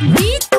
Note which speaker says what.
Speaker 1: Beat